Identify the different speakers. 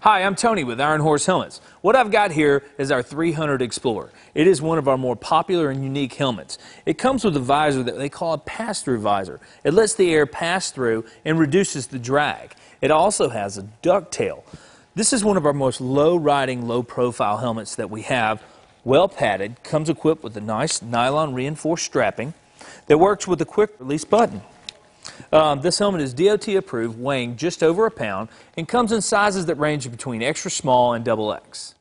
Speaker 1: Hi, I'm Tony with Iron Horse Helmets. What I've got here is our 300 Explorer. It is one of our more popular and unique helmets. It comes with a visor that they call a pass-through visor. It lets the air pass through and reduces the drag. It also has a ducktail. This is one of our most low-riding, low-profile helmets that we have. Well padded, comes equipped with a nice nylon reinforced strapping that works with a quick release button. Um, this helmet is DOT approved, weighing just over a pound, and comes in sizes that range between extra small and double X.